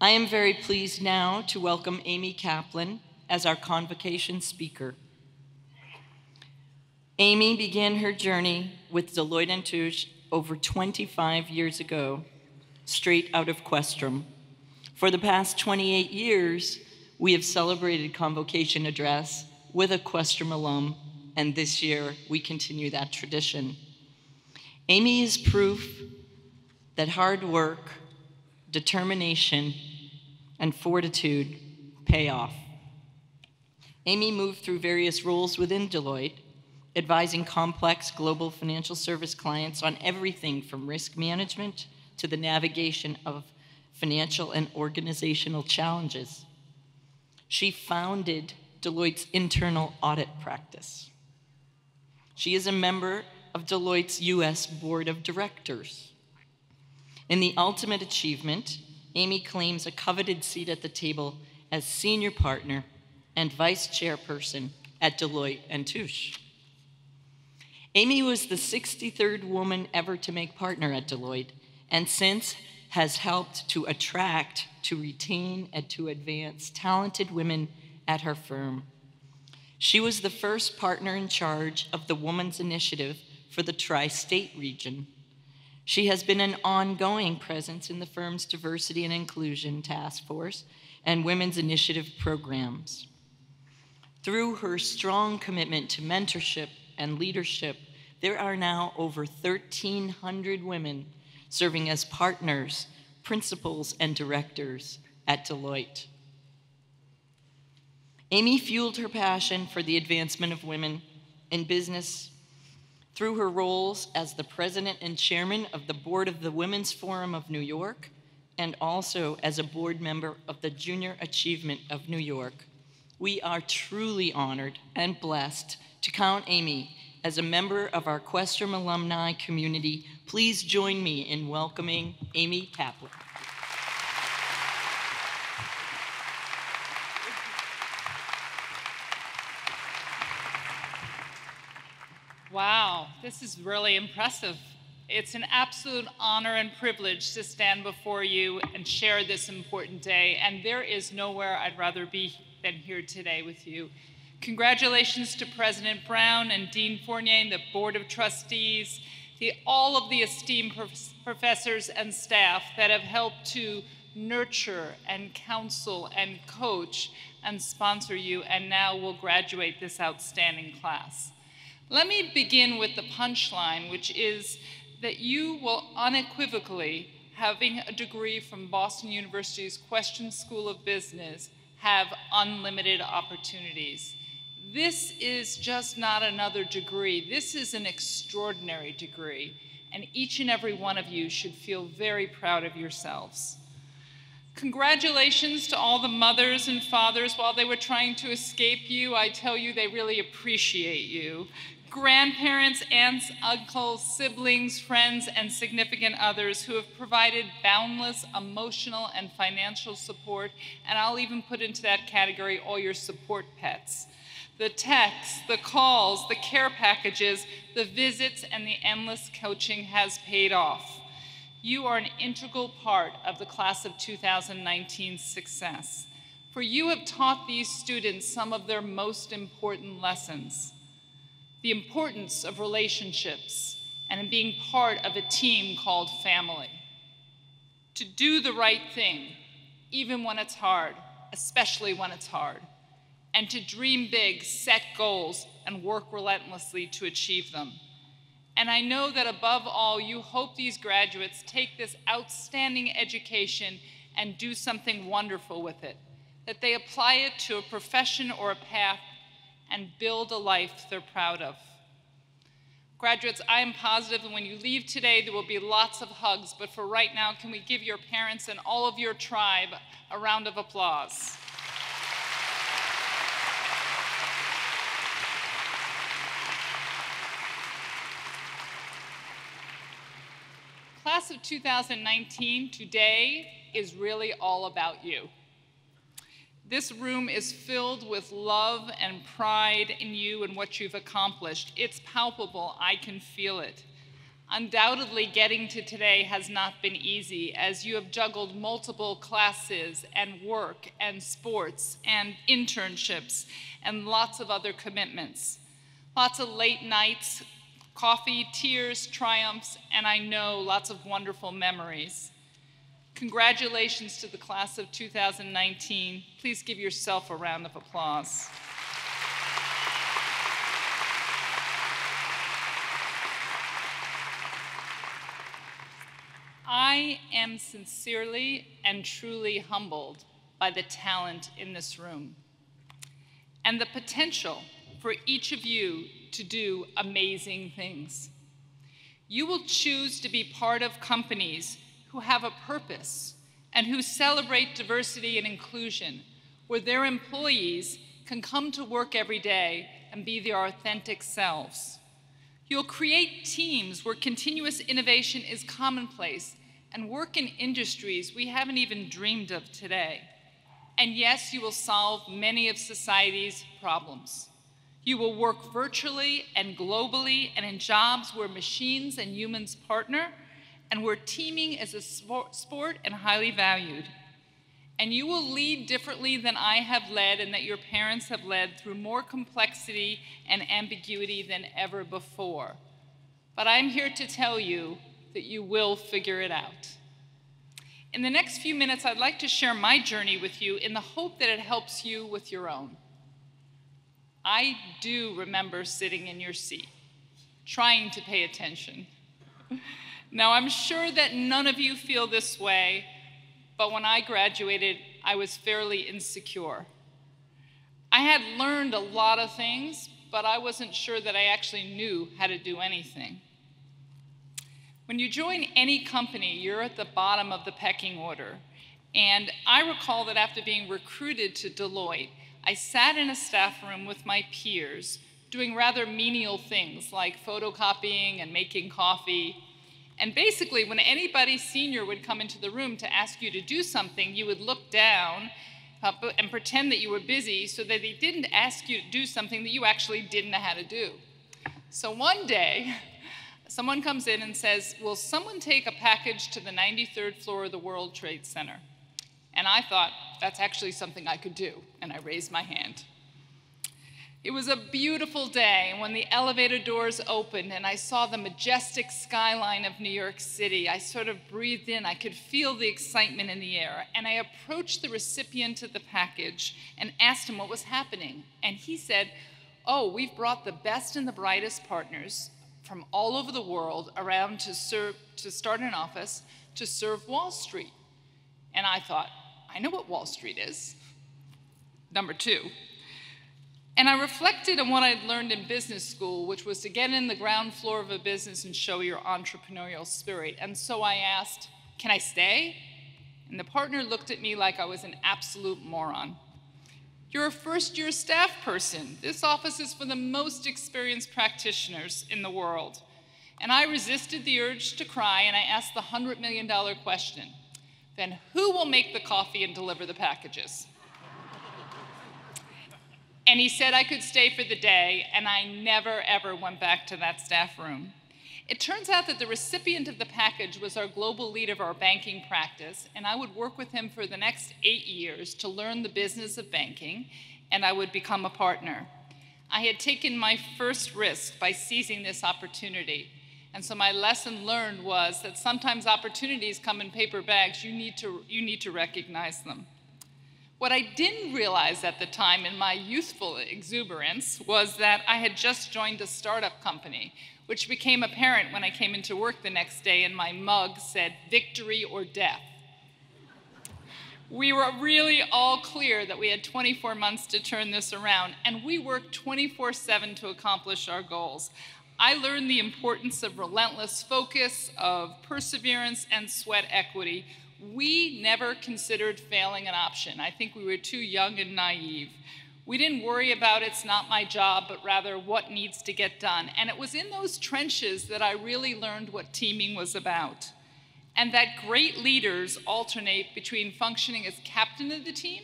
I am very pleased now to welcome Ami Kaplan as our convocation speaker. Ami began her journey with Deloitte & Touche over 25 years ago, straight out of Questrom. For the past 28 years, we have celebrated Convocation Address with a Questrom alum, and this year we continue that tradition. Ami is proof that hard work, determination, and fortitude pay off. Ami moved through various roles within Deloitte, advising complex global financial service clients on everything from risk management to the navigation of financial and organizational challenges. She founded Deloitte's internal audit practice. She is a member of Deloitte's US Board of Directors. In the ultimate achievement, Ami claims a coveted seat at the table as senior partner and vice chairperson at Deloitte and Touche. Ami was the 63rd woman ever to make partner at Deloitte, and since has helped to attract, to retain, and to advance talented women at her firm. She was the first partner in charge of the Women's Initiative for the Tri State region she has been an ongoing presence in the firm's diversity and inclusion task force and women's initiative programs. Through her strong commitment to mentorship and leadership, there are now over 1,300 women serving as partners, principals, and directors at Deloitte. Ami fueled her passion for the advancement of women in business, through her roles as the president and chairman of the board of the Women's Forum of New York and also as a board member of the Junior Achievement of New York. We are truly honored and blessed to count Ami as a member of our Questrom alumni community. Please join me in welcoming Ami Kaplan. Wow, this is really impressive. It's an absolute honor and privilege to stand before you and share this important day, and there is nowhere I'd rather be than here today with you. Congratulations to President Brown and Dean Fournier and the Board of Trustees, the, all of the esteemed prof professors and staff that have helped to nurture and counsel and coach and sponsor you, and now will graduate this outstanding class. Let me begin with the punchline, which is that you will unequivocally, having a degree from Boston University's Questrom School of Business, have unlimited opportunities. This is just not another degree. This is an extraordinary degree, and each and every one of you should feel very proud of yourselves. Congratulations to all the mothers and fathers while they were trying to escape you. I tell you, they really appreciate you grandparents, aunts, uncles, siblings, friends, and significant others who have provided boundless emotional and financial support, and I'll even put into that category all your support pets. The texts, the calls, the care packages, the visits, and the endless coaching has paid off. You are an integral part of the class of 2019's success, for you have taught these students some of their most important lessons the importance of relationships and in being part of a team called family. To do the right thing, even when it's hard, especially when it's hard. And to dream big, set goals, and work relentlessly to achieve them. And I know that above all, you hope these graduates take this outstanding education and do something wonderful with it, that they apply it to a profession or a path and build a life they're proud of. Graduates, I am positive that when you leave today, there will be lots of hugs, but for right now, can we give your parents and all of your tribe a round of applause? Class of 2019, today is really all about you. This room is filled with love and pride in you and what you've accomplished. It's palpable. I can feel it. Undoubtedly, getting to today has not been easy as you have juggled multiple classes and work and sports and internships and lots of other commitments. Lots of late nights, coffee, tears, triumphs, and I know lots of wonderful memories. Congratulations to the class of 2019. Please give yourself a round of applause. I am sincerely and truly humbled by the talent in this room and the potential for each of you to do amazing things. You will choose to be part of companies who have a purpose and who celebrate diversity and inclusion, where their employees can come to work every day and be their authentic selves. You'll create teams where continuous innovation is commonplace and work in industries we haven't even dreamed of today. And yes, you will solve many of society's problems. You will work virtually and globally and in jobs where machines and humans partner and where teaming is a sport and highly valued. And you will lead differently than I have led and that your parents have led through more complexity and ambiguity than ever before. But I'm here to tell you that you will figure it out. In the next few minutes, I'd like to share my journey with you in the hope that it helps you with your own. I do remember sitting in your seat, trying to pay attention. Now, I'm sure that none of you feel this way, but when I graduated, I was fairly insecure. I had learned a lot of things, but I wasn't sure that I actually knew how to do anything. When you join any company, you're at the bottom of the pecking order. And I recall that after being recruited to Deloitte, I sat in a staff room with my peers doing rather menial things like photocopying and making coffee. And basically, when anybody senior would come into the room to ask you to do something, you would look down uh, and pretend that you were busy so that they didn't ask you to do something that you actually didn't know how to do. So one day, someone comes in and says, Will someone take a package to the 93rd floor of the World Trade Center? And I thought, that's actually something I could do, and I raised my hand. It was a beautiful day when the elevator doors opened and I saw the majestic skyline of New York City. I sort of breathed in, I could feel the excitement in the air, and I approached the recipient of the package and asked him what was happening. And he said, Oh, we've brought the best and the brightest partners from all over the world around to, serve, to start an office to serve Wall Street. And I thought, I know what Wall Street is. Number two. And I reflected on what I'd learned in business school, which was to get in the ground floor of a business and show your entrepreneurial spirit. And so I asked, Can I stay? And the partner looked at me like I was an absolute moron. You're a first year staff person. This office is for the most experienced practitioners in the world. And I resisted the urge to cry and I asked the $100 million question then who will make the coffee and deliver the packages? And he said I could stay for the day, and I never ever went back to that staff room. It turns out that the recipient of the package was our global lead of our banking practice, and I would work with him for the next eight years to learn the business of banking, and I would become a partner. I had taken my first risk by seizing this opportunity. And so my lesson learned was that sometimes opportunities come in paper bags. You need to, you need to recognize them. What I didn't realize at the time in my youthful exuberance was that I had just joined a startup company, which became apparent when I came into work the next day and my mug said, victory or death. We were really all clear that we had 24 months to turn this around, and we worked 24 7 to accomplish our goals. I learned the importance of relentless focus, of perseverance, and sweat equity. We never considered failing an option. I think we were too young and naive. We didn't worry about it's not my job, but rather what needs to get done. And it was in those trenches that I really learned what teaming was about. And that great leaders alternate between functioning as captain of the team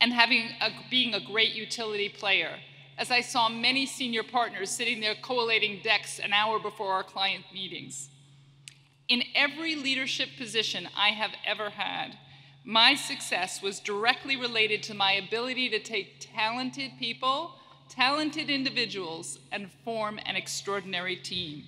and having a, being a great utility player as I saw many senior partners sitting there collating decks an hour before our client meetings. In every leadership position I have ever had, my success was directly related to my ability to take talented people, talented individuals, and form an extraordinary team.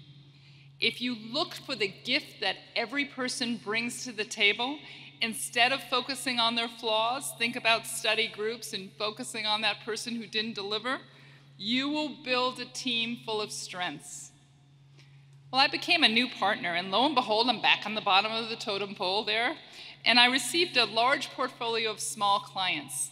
If you look for the gift that every person brings to the table, instead of focusing on their flaws, think about study groups and focusing on that person who didn't deliver, you will build a team full of strengths. Well, I became a new partner, and lo and behold, I'm back on the bottom of the totem pole there, and I received a large portfolio of small clients.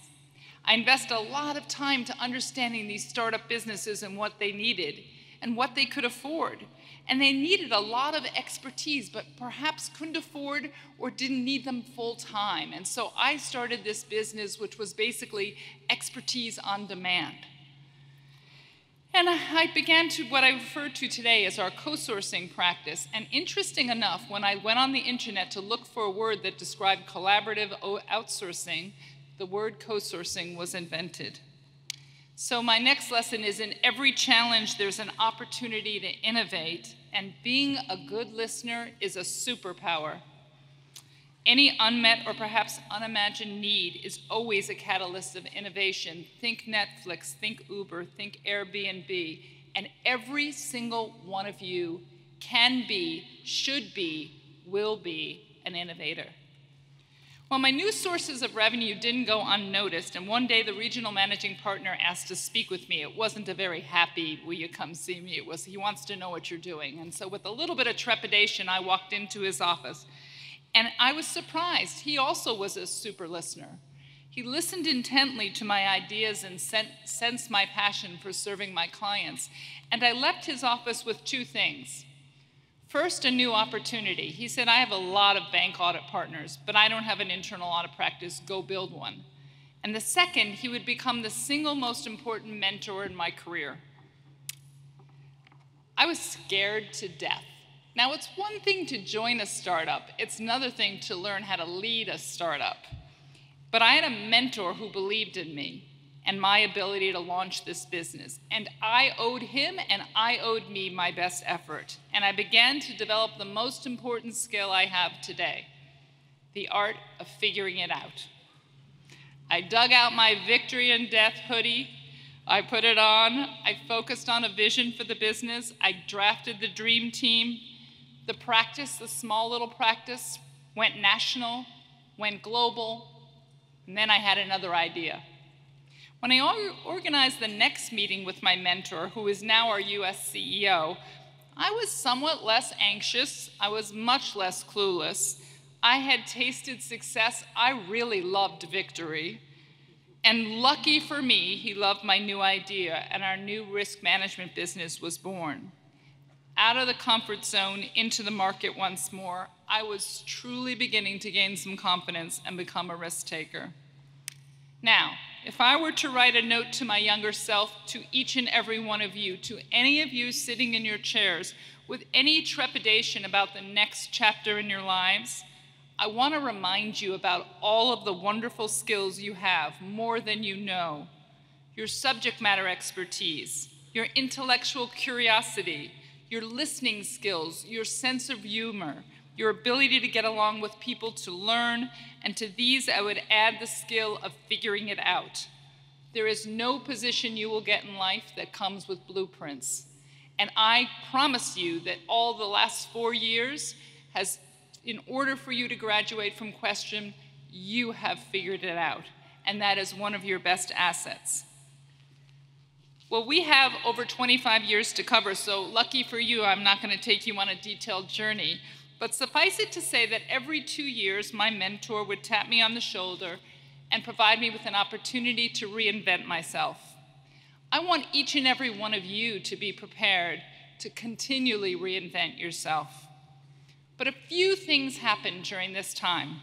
I invested a lot of time to understanding these startup businesses and what they needed and what they could afford. And they needed a lot of expertise, but perhaps couldn't afford or didn't need them full time. And so I started this business, which was basically expertise on demand. And I began to what I refer to today as our co sourcing practice. And interesting enough, when I went on the internet to look for a word that described collaborative outsourcing, the word co sourcing was invented. So, my next lesson is in every challenge, there's an opportunity to innovate, and being a good listener is a superpower. Any unmet or perhaps unimagined need is always a catalyst of innovation. Think Netflix, think Uber, think Airbnb, and every single one of you can be, should be, will be an innovator. Well, my new sources of revenue didn't go unnoticed, and one day the regional managing partner asked to speak with me. It wasn't a very happy, will you come see me? It was, he wants to know what you're doing. And so, with a little bit of trepidation, I walked into his office. And I was surprised. He also was a super listener. He listened intently to my ideas and sensed my passion for serving my clients. And I left his office with two things. First, a new opportunity. He said, I have a lot of bank audit partners, but I don't have an internal audit practice. Go build one. And the second, he would become the single most important mentor in my career. I was scared to death. Now, it's one thing to join a startup, it's another thing to learn how to lead a startup. But I had a mentor who believed in me and my ability to launch this business. And I owed him and I owed me my best effort. And I began to develop the most important skill I have today the art of figuring it out. I dug out my victory in death hoodie. I put it on. I focused on a vision for the business. I drafted the dream team. The practice, the small little practice, went national, went global, and then I had another idea. When I organized the next meeting with my mentor, who is now our US CEO, I was somewhat less anxious. I was much less clueless. I had tasted success. I really loved victory. And lucky for me, he loved my new idea, and our new risk management business was born out of the comfort zone into the market once more, I was truly beginning to gain some confidence and become a risk taker. Now, if I were to write a note to my younger self, to each and every one of you, to any of you sitting in your chairs with any trepidation about the next chapter in your lives, I want to remind you about all of the wonderful skills you have, more than you know. Your subject matter expertise, your intellectual curiosity, your listening skills, your sense of humor, your ability to get along with people to learn, and to these I would add the skill of figuring it out. There is no position you will get in life that comes with blueprints. And I promise you that all the last four years has, in order for you to graduate from Questrom, you have figured it out. And that is one of your best assets. Well, we have over 25 years to cover, so lucky for you, I'm not going to take you on a detailed journey. But suffice it to say that every two years, my mentor would tap me on the shoulder and provide me with an opportunity to reinvent myself. I want each and every one of you to be prepared to continually reinvent yourself. But a few things happened during this time.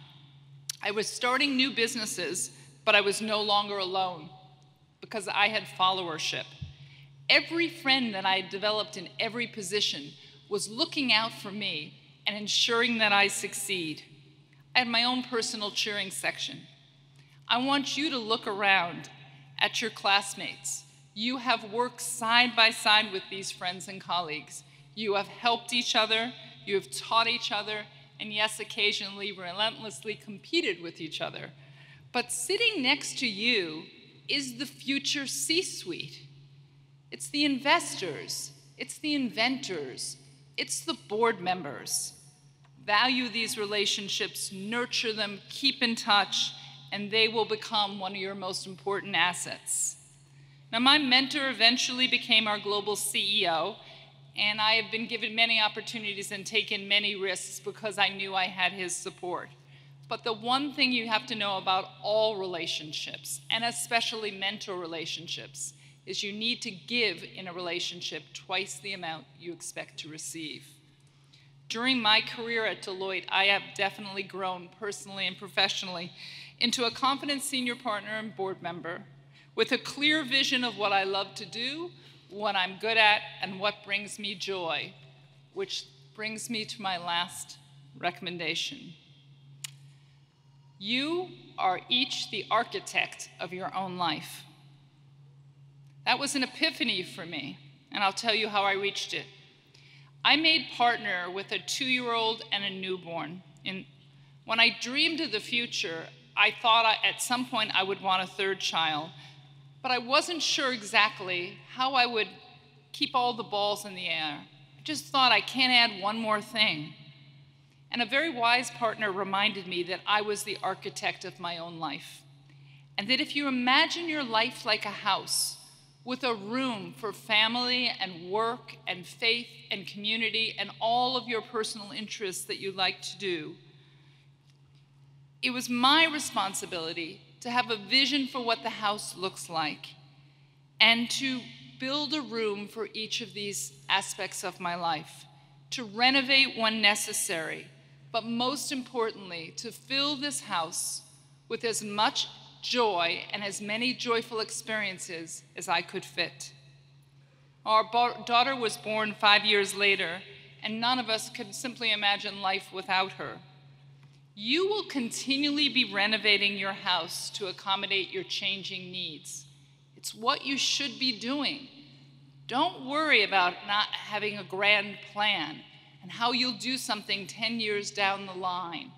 I was starting new businesses, but I was no longer alone because I had followership. Every friend that I developed in every position was looking out for me and ensuring that I succeed. I had my own personal cheering section. I want you to look around at your classmates, You have worked side by side with these friends and colleagues. You have helped each other, you have taught each other, and yes, occasionally relentlessly competed with each other. But sitting next to you is the future C suite. It's the investors, it's the inventors, it's the board members. Value these relationships, nurture them, keep in touch, and they will become one of your most important assets. Now, my mentor eventually became our global CEO, and I have been given many opportunities and taken many risks because I knew I had his support. But the one thing you have to know about all relationships, and especially mentor relationships, is you need to give in a relationship twice the amount you expect to receive. During my career at Deloitte, I have definitely grown personally and professionally into a confident senior partner and board member with a clear vision of what I love to do, what I'm good at, and what brings me joy, which brings me to my last recommendation. You are each the architect of your own life. That was an epiphany for me, and I'll tell you how I reached it. I made partner with a two year old and a newborn. And when I dreamed of the future, I thought I, at some point I would want a third child, but I wasn't sure exactly how I would keep all the balls in the air. I just thought I can't add one more thing. And a very wise partner reminded me that I was the architect of my own life. And that if you imagine your life like a house, with a room for family and work and faith and community and all of your personal interests that you like to do. It was my responsibility to have a vision for what the house looks like and to build a room for each of these aspects of my life, to renovate when necessary, but most importantly, to fill this house with as much joy and as many joyful experiences as I could fit. Our daughter was born five years later, and none of us could simply imagine life without her. You will continually be renovating your house to accommodate your changing needs. It's what you should be doing. Don't worry about not having a grand plan and how you'll do something 10 years down the line.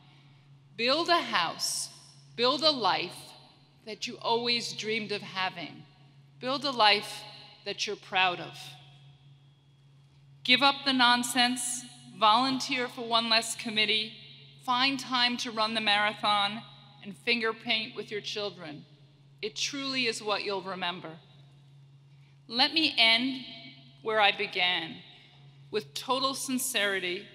Build a house, build a life that you always dreamed of having. Build a life that you're proud of. Give up the nonsense, volunteer for one less committee, find time to run the marathon, and finger paint with your children. It truly is what you'll remember. Let me end where I began, with total sincerity,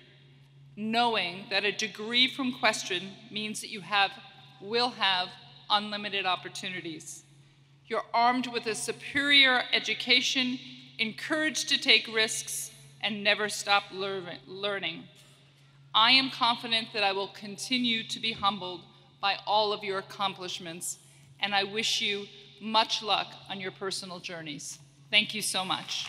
knowing that a degree from Questrom means that you have, will have, unlimited opportunities. You're armed with a superior education, encouraged to take risks, and never stop learning. I am confident that I will continue to be humbled by all of your accomplishments, and I wish you much luck on your personal journeys. Thank you so much.